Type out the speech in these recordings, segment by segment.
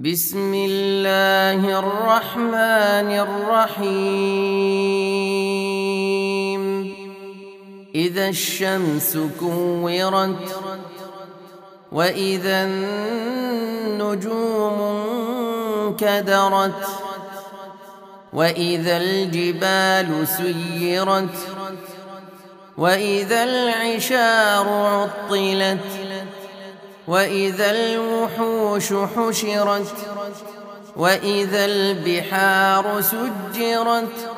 بسم الله الرحمن الرحيم. إذا الشمس كورت وإذا النجوم انكدرت وإذا الجبال سيرت وإذا العشار عطلت وإذا الوحوش حشرت وإذا البحار سجرت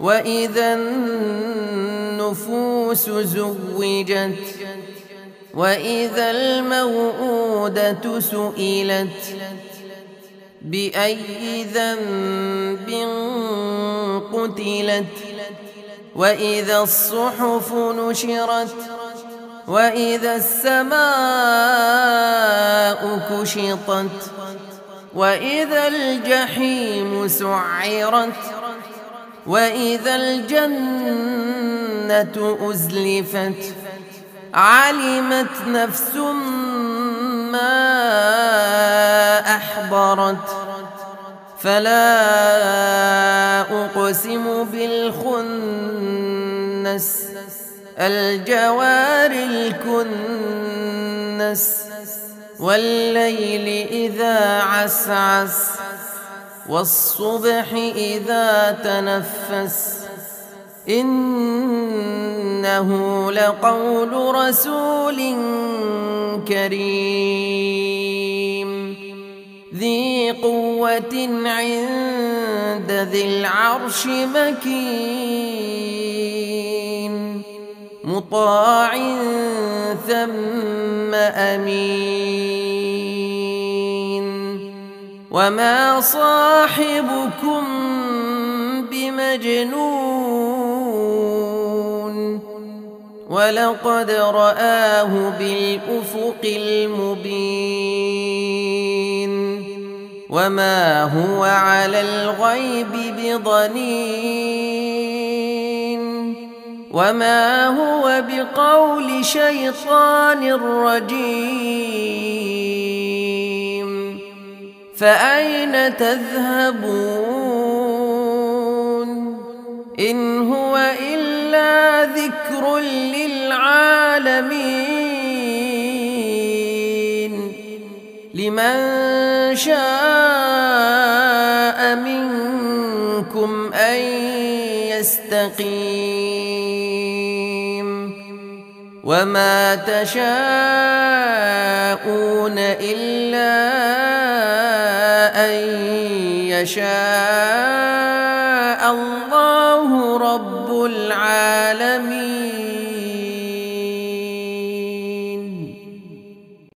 وإذا النفوس زوجت وإذا الموءودة سئلت بأي ذنب قتلت وإذا الصحف نشرت وإذا السماء كشطت وإذا الجحيم سعرت وإذا الجنة أزلفت علمت نفس ما أحضرت فلا أقسم بالخنس الجوار الكنس والليل إذا عسعس والصبح إذا تنفس إنه لقول رسول كريم ذي قوة عند ذي العرش مكين مطاع ثم أمين. وما صاحبكم بمجنون. ولقد رآه بالأفق المبين. وما هو على الغيب بضنين. وما هو بقول شيطان رجيم فأين تذهبون إن هو إلا ذكر للعالمين لمن شاء منكم أن يستقيم وما تشاءون إلا أن يشاء الله رب العالمين